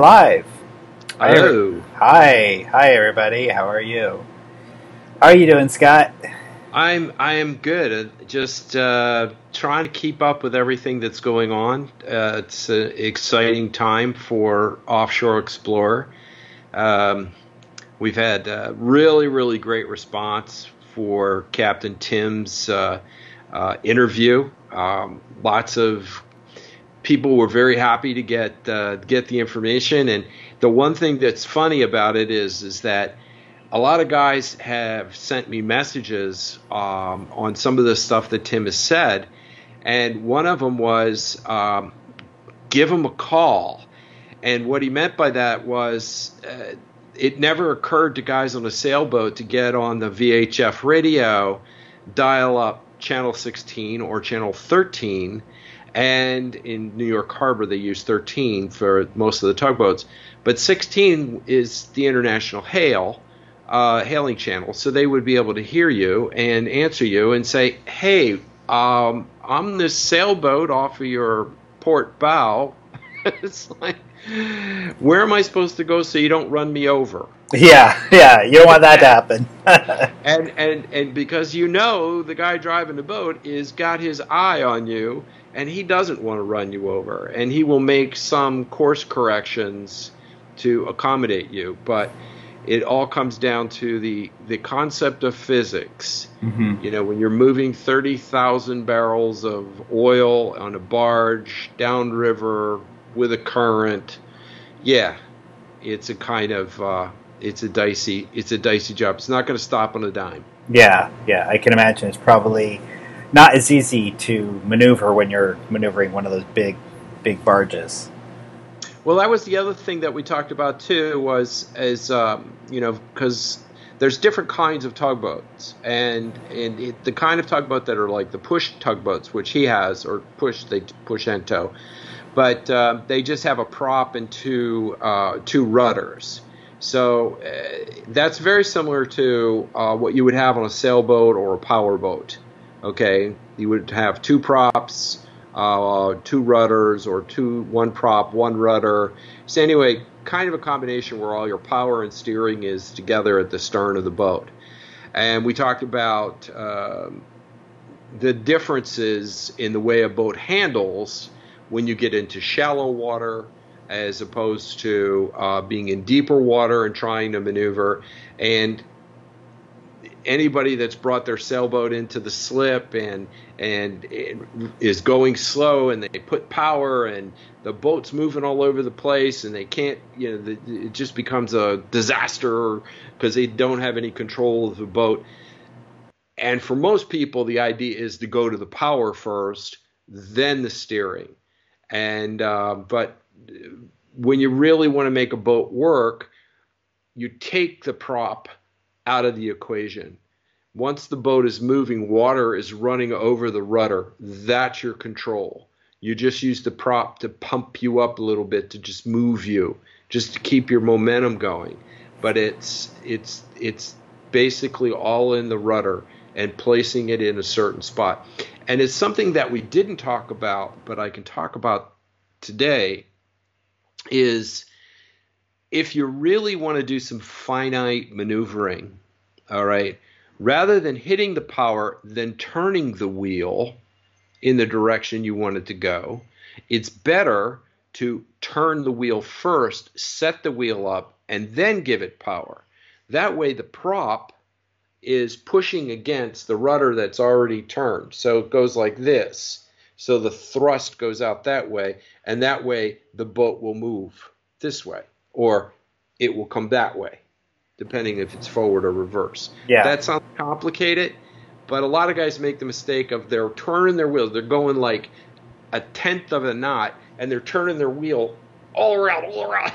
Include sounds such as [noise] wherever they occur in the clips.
live. Hello. Hi, hi everybody. How are you? How are you doing, Scott? I'm I am good. Uh, Just uh, trying to keep up with everything that's going on. Uh, it's an exciting time for Offshore Explorer. Um, we've had uh, really really great response for Captain Tim's uh, uh, interview. Um, lots of people were very happy to get uh, get the information. And the one thing that's funny about it is is that a lot of guys have sent me messages um, on some of the stuff that Tim has said, and one of them was um, give him a call. And what he meant by that was uh, it never occurred to guys on a sailboat to get on the VHF radio, dial up channel 16 or channel 13 and in New York Harbor they use 13 for most of the tugboats, but 16 is the international hail uh, hailing channel, so they would be able to hear you and answer you and say, "Hey, um, I'm this sailboat off of your port bow." [laughs] it's like, where am I supposed to go so you don't run me over? Yeah, yeah. You don't want that to happen. [laughs] and and and because you know the guy driving the boat is got his eye on you and he doesn't want to run you over and he will make some course corrections to accommodate you but it all comes down to the the concept of physics Mhm. you know when you're moving 30,000 barrels of oil on a barge downriver with a current yeah it's a kind of uh, it's a dicey it's a dicey job it's not going to stop on a dime yeah, yeah. I can imagine it's probably not as easy to maneuver when you're maneuvering one of those big, big barges. Well, that was the other thing that we talked about too. Was is um, you know because there's different kinds of tugboats, and and it, the kind of tugboat that are like the push tugboats, which he has, or push they push and tow, but uh, they just have a prop and two uh, two rudders. So uh, that's very similar to uh, what you would have on a sailboat or a powerboat. Okay, you would have two props, uh, two rudders, or two one prop, one rudder. So anyway, kind of a combination where all your power and steering is together at the stern of the boat. And we talked about um, the differences in the way a boat handles when you get into shallow water as opposed to uh, being in deeper water and trying to maneuver. And anybody that's brought their sailboat into the slip and and is going slow and they put power and the boat's moving all over the place and they can't you know the, it just becomes a disaster because they don't have any control of the boat. And for most people the idea is to go to the power first then the steering. And uh, but when you really want to make a boat work you take the prop out of the equation. Once the boat is moving, water is running over the rudder. That's your control. You just use the prop to pump you up a little bit to just move you, just to keep your momentum going. But it's it's it's basically all in the rudder and placing it in a certain spot. And it's something that we didn't talk about, but I can talk about today is if you really want to do some finite maneuvering, all right, rather than hitting the power, then turning the wheel in the direction you want it to go, it's better to turn the wheel first, set the wheel up, and then give it power. That way, the prop is pushing against the rudder that's already turned. So it goes like this. So the thrust goes out that way, and that way the boat will move this way or it will come that way, depending if it's forward or reverse. Yeah. That sounds complicated, but a lot of guys make the mistake of they're turning their wheels. They're going like a tenth of a knot, and they're turning their wheel all around, all [laughs] around.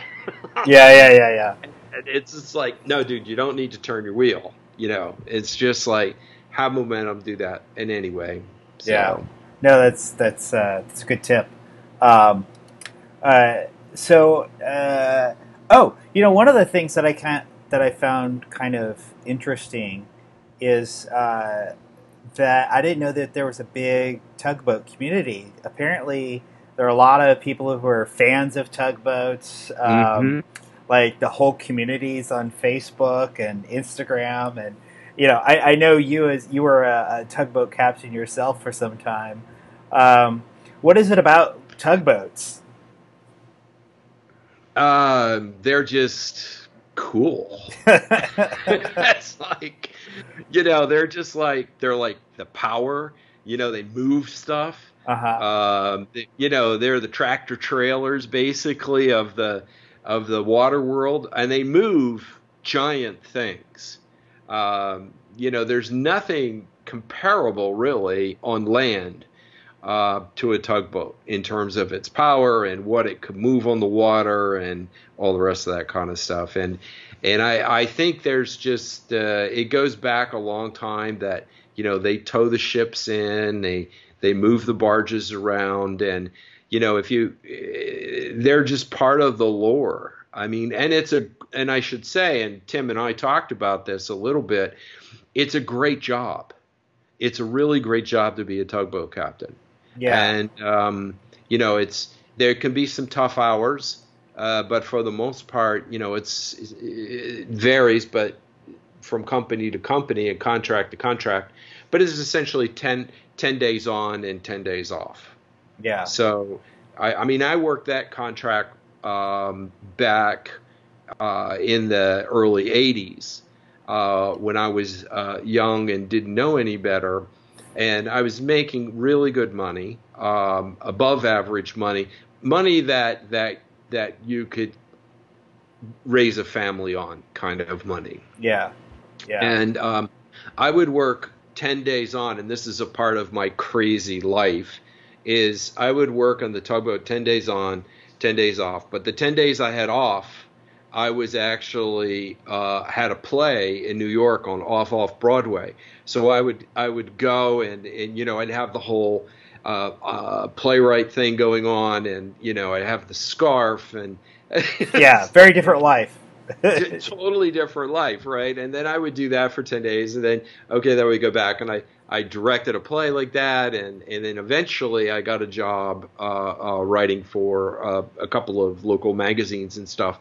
Yeah, yeah, yeah, yeah. And it's just like, no, dude, you don't need to turn your wheel. You know, it's just like have momentum, do that. And anyway, so, Yeah. No, that's that's uh, that's a good tip. Um, uh, so, uh, oh, you know, one of the things that I can't that I found kind of interesting is uh, that I didn't know that there was a big tugboat community. Apparently, there are a lot of people who are fans of tugboats. Um, Mhm. Like the whole communities on Facebook and Instagram, and you know, I, I know you as you were a, a tugboat captain yourself for some time. Um, what is it about tugboats? Um, they're just cool. [laughs] That's like, you know, they're just like they're like the power. You know, they move stuff. uh-huh. Um, th- you know, they're the tractor trailers basically of the of the water world, and they move giant things. Um, you know, there's nothing comparable really on land uh, to a tugboat in terms of its power and what it could move on the water and all the rest of that kind of stuff. And and I, I think there's just uh, it goes back a long time that you know they tow the ships in, they they move the barges around, and you know if you eh, they're just part of the lore. I mean, and it's a and I should say, and Tim and I talked about this a little bit. It's a great job. It's a really great job to be a tugboat captain. Yeah, And um, you know, it's there can be some tough hours, uh, but for the most part, you know, it's it varies, but from company to company and contract to contract. But it's essentially 10, 10 days on and ten days off. yeah, So, I, I mean, I worked that contract um, back uh, in the early 80s uh, when I was uh, young and didn't know any better. And I was making really good money, um, above average money, money that, that, that you could raise a family on kind of money. yeah, yeah. And um, I would work 10 days on, and this is a part of my crazy life, is I would work on the tugboat 10 days on, 10 days off. But the 10 days I had off, I was actually uh, had a play in New York on off off Broadway. So I would I would go and, and you know I'd have the whole uh, uh, playwright thing going on, and you know I have the scarf and [laughs] yeah, very different life. totally different life, right? And then I would do that for 10 days and then okay, then we go back and I I directed a play like that and and then eventually I got a job uh, uh, writing for uh, a couple of local magazines and stuff.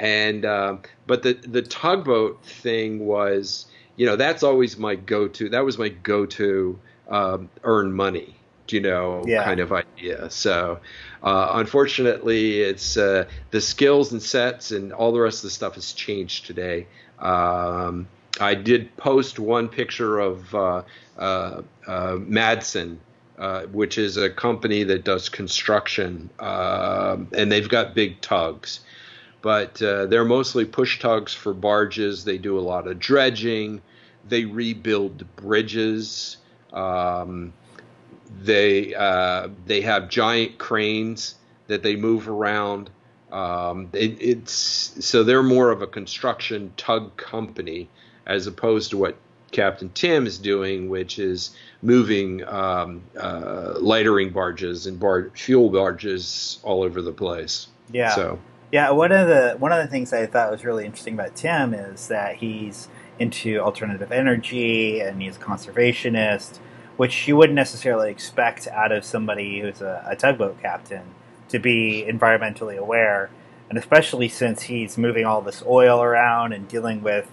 And um, but the the tugboat thing was, you know, that's always my go-to. That was my go-to um, earn money, you know, Yeah. kind of idea. So uh, unfortunately, it's uh, the skills and sets and all the rest of the stuff has changed today. Um, I did post one picture of uh, uh, uh, Madsen, uh, which is a company that does construction, um and they've got big tugs. But uh, they're mostly push tugs for barges. They do a lot of dredging. They rebuild bridges. Um, they uh, they have giant cranes that they move around. Um, it, it's so they're more of a construction tug company as opposed to what Captain Tim is doing, which is moving um, uh, lightering barges and bar- fuel barges all over the place. Yeah. So Yeah, one of the one of the things I thought was really interesting about Tim is that he's into alternative energy and he's a conservationist, which you wouldn't necessarily expect out of somebody who's a, a tugboat captain to be environmentally aware, and especially since he's moving all this oil around and dealing with,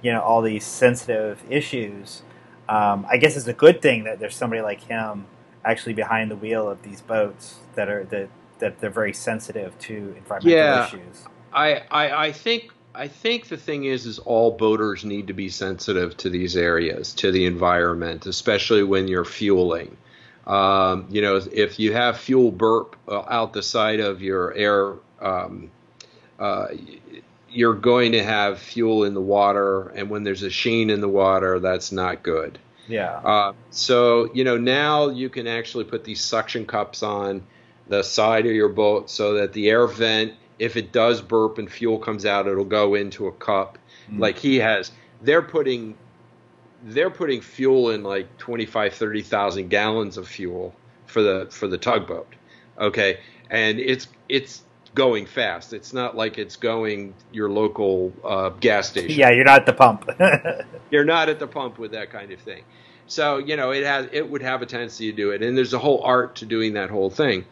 you know, all these sensitive issues. Um, I guess it's a good thing that there's somebody like him actually behind the wheel of these boats that are that that they're very sensitive to environmental Yeah. issues. I, I I think I think the thing is is all boaters need to be sensitive to these areas, to the environment, especially when you're fueling. Um, you know, if you have fuel burp uh, out the side of your air, um, uh, you're going to have fuel in the water, and when there's a sheen in the water, that's not good. Yeah. Uh, so you know now you can actually put these suction cups on the side of your boat so that the air vent, if it does burp and fuel comes out, it'll go into a cup. Mm. Like he has, they're putting they're putting fuel in like 25 30,000 gallons of fuel for the for the tugboat. Okay? And it's it's going fast. It's not like it's going your local uh, gas station Yeah, you're not at the pump. [laughs] you're not at the pump with that kind of thing. So you know it has it would have a tendency to do it, and there's a whole art to doing that whole thing.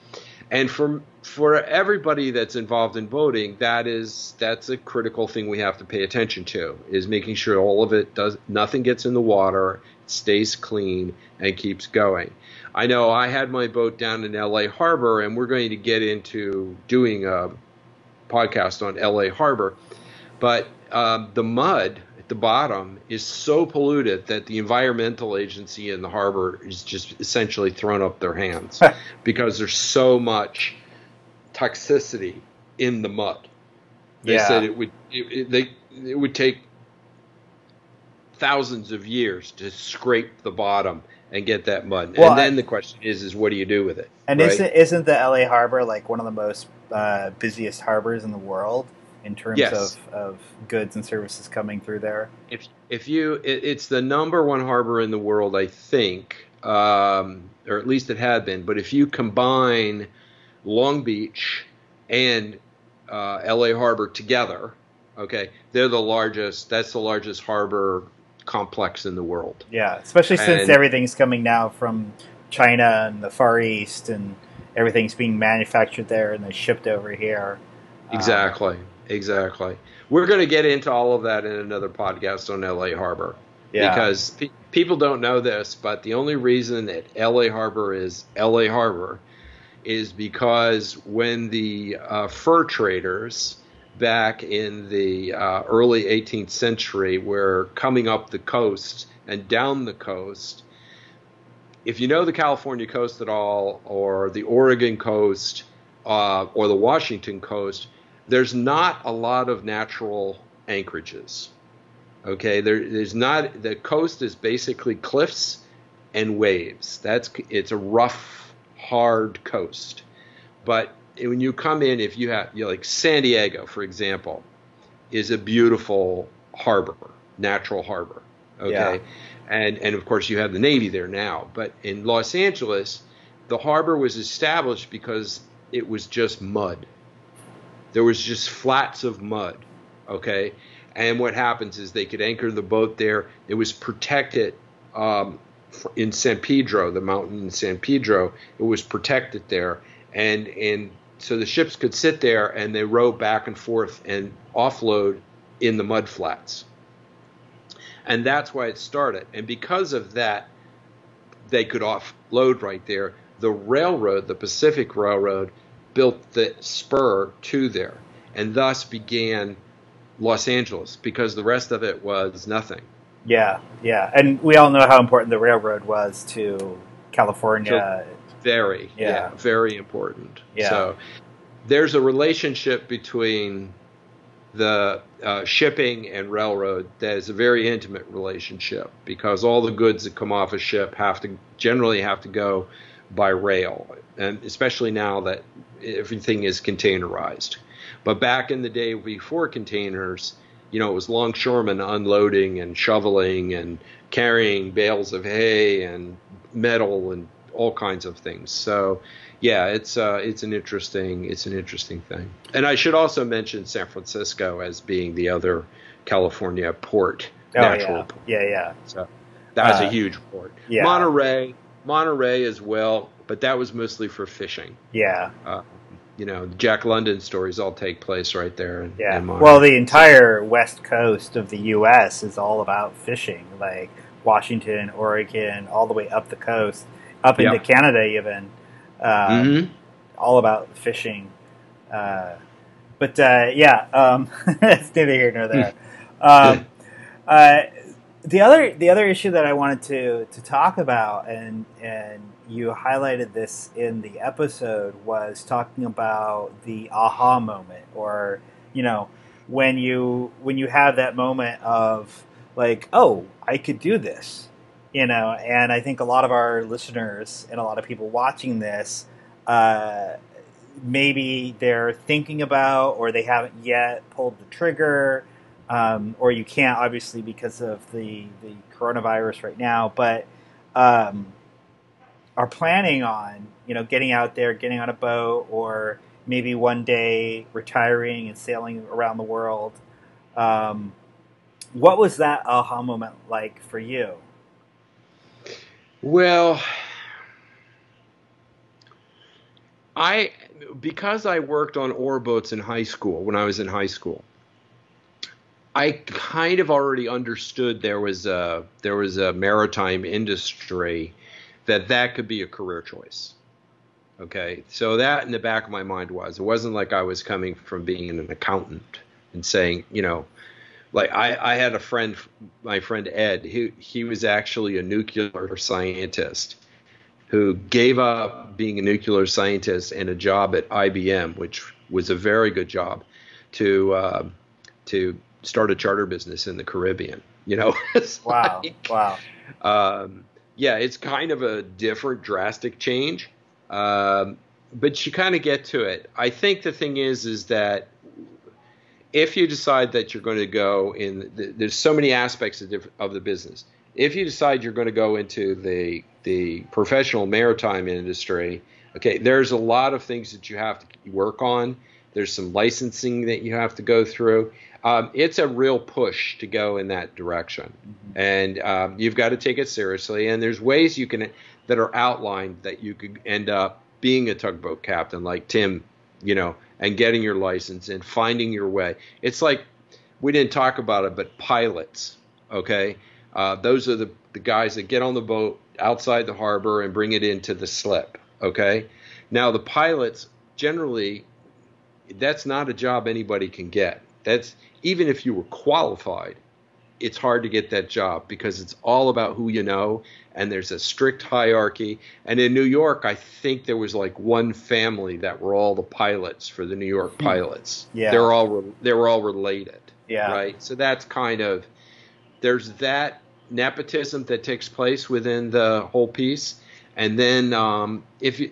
And for for everybody that's involved in voting, that is that's a critical thing we have to pay attention to is making sure all of it does nothing gets in the water, stays clean, and keeps going. I know I had my boat down in LA Harbor, and we're going to get into doing a podcast on LA Harbor, but um, the mud the bottom is so polluted that the environmental agency in the harbor is just essentially thrown up their hands [laughs] because there's so much toxicity in the mud. They Yeah. said it would it, it, they it would take thousands of years to scrape the bottom and get that mud. Well, and then I- the question is is what do you do with it? And right? isn't isn't the LA harbor like one of the most uh, busiest harbors in the world in terms Yes. of, of goods and services coming through there? if if you it, it's the number one harbor in the world i think um, or at least it had been but if you combine long beach and uh, la harbor together okay they're the largest that's the largest harbor complex in the world Yeah, especially since And- everything's coming now from China and the Far East, and everything's being manufactured there and then shipped over here. Uh, exactly exactly. We're going to get into all of that in another podcast on la harbor. Yeah, because pe- people don't know this, but the only reason that LA Harbor is LA Harbor is because when the uh, fur traders back in the uh, early 18th century were coming up the coast and down the coast, if you know the California coast at all, or the Oregon coast, uh, or the Washington coast, there's not a lot of natural anchorages. Okay, there, there's not the coast is basically cliffs and waves. That's it's a rough, hard coast. But when you come in, if you have you know, like San Diego, for example, is a beautiful harbor, natural harbor. Okay, Yeah. and and of course you have the Navy there now. But in Los Angeles, the harbor was established because it was just mud. There was just flats of mud. Okay, and what happens is they could anchor the boat there. It was protected um, in San Pedro, the mountain in San Pedro. It was protected there, and and so the ships could sit there and they row back and forth and offload in the mud flats. And that's why it started. And because of that, they could offload right there. The railroad, the Pacific Railroad, built the spur to there, and thus began Los Angeles because the rest of it was nothing. yeah, yeah, and we all know how important the railroad was to California. Very, Yeah. yeah, very important. Yeah. So there's a relationship between the uh, shipping and railroad that is a very intimate relationship because all the goods that come off a ship have to generally have to go by rail, and especially now that everything is containerized. But back in the day before containers, you know, it was longshoremen unloading and shoveling and carrying bales of hay and metal and all kinds of things. So, yeah, it's uh, it's an interesting it's an interesting thing. And I should also mention San Francisco as being the other California port, Oh, natural yeah. port. yeah, yeah, So that's Uh, a huge port. yeah. Monterey, Monterey as well, but that was mostly for fishing. yeah, Uh, you know, Jack London stories all take place right there. In, yeah. in Well, the entire west coast of the U.S. is all about fishing, like Washington, Oregon, all the way up the coast, up into Yeah. Canada, even. Um, Mhm. all about fishing. Uh, but uh, yeah, um, it's [laughs] neither here nor there. [laughs] um, uh, the other the other issue that I wanted to to talk about, and and you highlighted this in the episode, was talking about the aha moment, or you know, when you when you have that moment of like, oh, I could do this. You know, and I think a lot of our listeners and a lot of people watching this uh, maybe they're thinking about or they haven't yet pulled the trigger um, or you can't obviously because of the, the coronavirus right now but um, are planning on you know getting out there getting on a boat or maybe one day retiring and sailing around the world um, what was that aha moment like for you Well, I because I worked on ore boats in high school when I was in high school. I kind of already understood there was a there was a maritime industry that that could be a career choice. Okay, so that in the back of my mind was it wasn't like I was coming from being an accountant and saying you know like I, I had a friend my friend Ed he he was actually a nuclear scientist who gave up being a nuclear scientist and a job at IBM which was a very good job to uh, to start a charter business in the Caribbean. You know, [laughs] wow, like, wow. Um, yeah, it's kind of a different, drastic change, um, but you kind of get to it. I think the thing is, is that if you decide that you're going to go in, the, there's so many aspects of, diff- of the business. If you decide you're going to go into the the professional maritime industry, okay, there's a lot of things that you have to work on. There's some licensing that you have to go through um, it's a real push to go in that direction, mm-hmm. and um, you've got to take it seriously. And there's ways you can that are outlined that you could end up being a tugboat captain, like Tim, you know, and getting your license and finding your way. It's like we didn't talk about it, but pilots, okay, uh, those are the the guys that get on the boat outside the harbor and bring it into the slip, okay. Now the pilots generally, that's not a job anybody can get. That's even if you were qualified, it's hard to get that job because it's all about who you know and there's a strict hierarchy. And in new york i think there was like one family that were all the pilots for the new york hmm. pilots. Yeah. They're all they were all related yeah. right? So that's kind of there's that nepotism that takes place within the whole piece. And then um, if you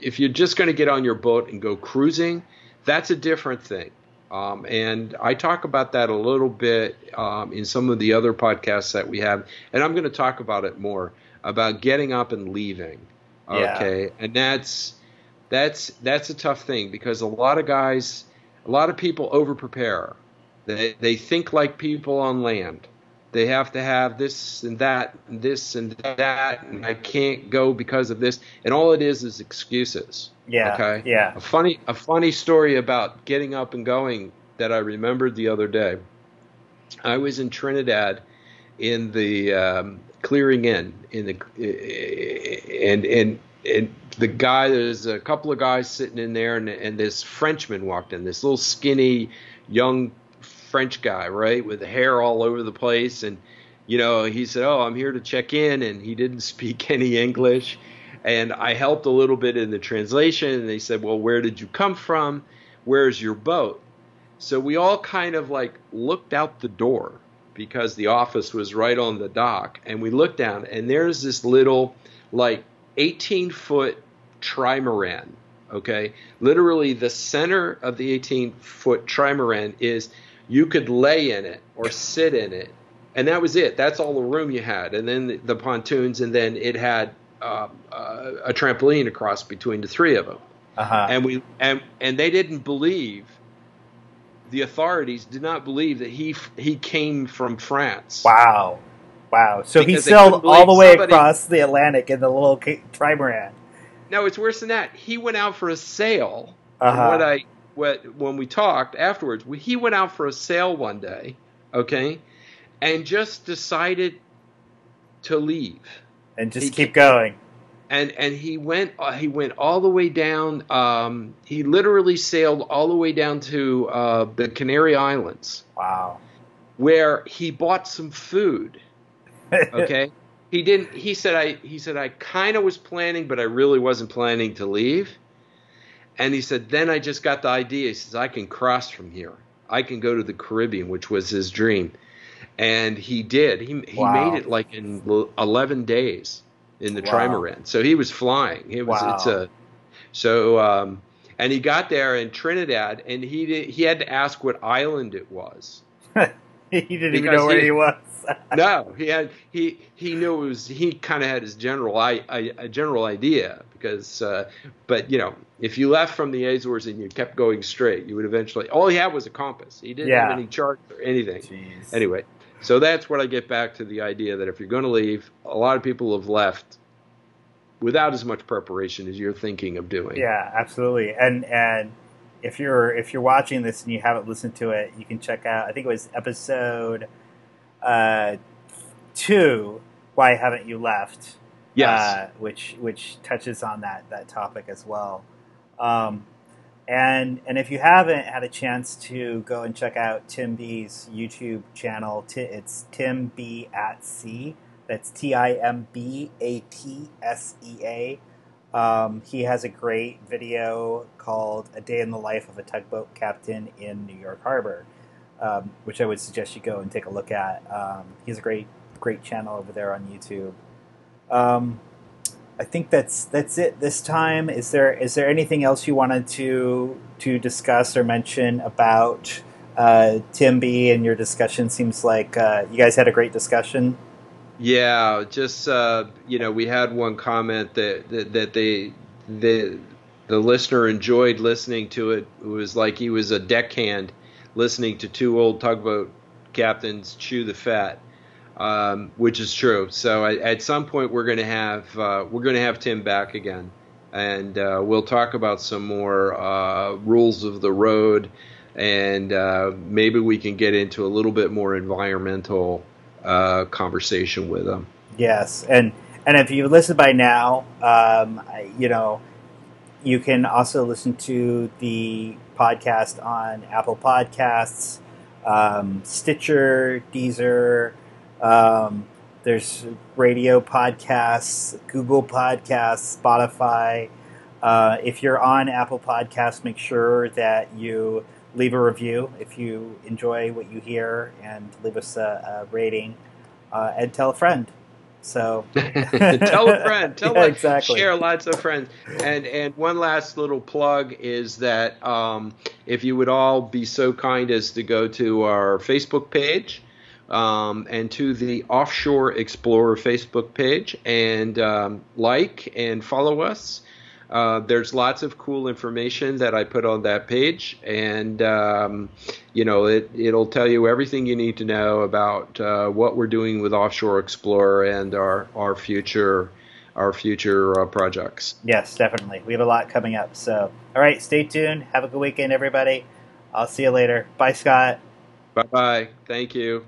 if you're just going to get on your boat and go cruising that's a different thing um, and I talk about that a little bit um, in some of the other podcasts that we have, and I'm going to talk about it more about getting up and leaving. Okay, yeah. and that's that's that's a tough thing because a lot of guys, a lot of people over prepare. They they think like people on land. They have to have this and that, and this and that, and I can't go because of this. And all it is is excuses. Yeah. Okay. Yeah. A funny a funny story about getting up and going that I remembered the other day. I was in Trinidad in the um, clearing in in the and and and the guy there's a couple of guys sitting in there and and this Frenchman walked in this little skinny young French guy right with hair all over the place and you know he said oh I'm here to check in and he didn't [laughs] speak any English and I helped a little bit in the translation. And they said, Well, where did you come from? Where's your boat? So we all kind of like looked out the door because the office was right on the dock. And we looked down, and there's this little, like, 18 foot trimaran. Okay. Literally, the center of the 18 foot trimaran is you could lay in it or sit in it. And that was it. That's all the room you had. And then the, the pontoons, and then it had uh, uh, a trampoline across between the three of them. Uh-huh. And we and and they didn't believe the authorities did not believe that he he came from France. Wow, wow! So because he sailed all the way somebody, across the Atlantic in the little trimaran. No, it's worse than that. He went out for a sail. Uh-huh. What I what when we talked afterwards, he went out for a sail one day, okay, and just decided to leave and just he, keep going. And and he went uh, he went all the way down. Um, he literally sailed all the way down to uh, the Canary Islands. Wow. Where he bought some food. [laughs] Okay. he didn't. He said I. He said I kind of was planning, but I really wasn't planning to leave. And he said then I just got the idea. He says I can cross from here. I can go to the Caribbean, which was his dream and he did. He he wow. made it like in eleven days in the wow. trimaran. So he was flying. It was wow. it's a so um, and he got there in Trinidad, and he did, he had to ask what island it was. [laughs] he didn't even know where he, he was. [laughs] no, he had he he knew it was he kind of had his general I, I, a general idea because uh, but you know if you left from the Azores and you kept going straight, you would eventually all he had was a compass. He didn't yeah. have any charts or anything. Jeez. Anyway, so that's what I get back to the idea that if you're going to leave, a lot of people have left without as much preparation as you're thinking of doing. Yeah, absolutely. And and if you're if you're watching this and you haven't listened to it, you can check out. I think it was episode uh, two. Why haven't you left? Yes. Uh, which which touches on that that topic as well. Um, and and if you haven't had a chance to go and check out Tim B's YouTube channel, it's Tim B at Sea. That's T I M B A T S E A. Um, he has a great video called "A Day in the Life of a Tugboat Captain in New York Harbor," um, which I would suggest you go and take a look at. Um, he has a great great channel over there on YouTube. Um, I think that's that's it this time. Is there is there anything else you wanted to to discuss or mention about uh, and your discussion? Seems like uh, you guys had a great discussion. Yeah, just uh, you know, we had one comment that that, that they the the listener enjoyed listening to it. It was like he was a deckhand listening to two old tugboat captains chew the fat um, which is true. So I, at some point we're going to have uh, we're going to have Tim back again, and uh, we'll talk about some more uh, rules of the road, and uh, maybe we can get into a little bit more environmental uh, conversation with him. Yes, and and if you listen by now, um, you know you can also listen to the podcast on Apple Podcasts, um, Stitcher, Deezer. Um, there's radio podcasts, Google Podcasts, Spotify. Uh, if you're on Apple Podcasts, make sure that you leave a review if you enjoy what you hear and leave us a, a rating uh, and tell a friend. So [laughs] [laughs] tell a friend, tell yeah, a, exactly. share lots of friends. And and one last little plug is that um, if you would all be so kind as to go to our Facebook page um, and to the Offshore Explorer Facebook page and um, like and follow us. Uh, there's lots of cool information that I put on that page, and um, you know it, it'll tell you everything you need to know about uh, what we're doing with Offshore Explorer and our our future our future uh, projects. Yes, definitely. We have a lot coming up. So, all right, stay tuned. Have a good weekend, everybody. I'll see you later. Bye, Scott. Bye bye. Thank you.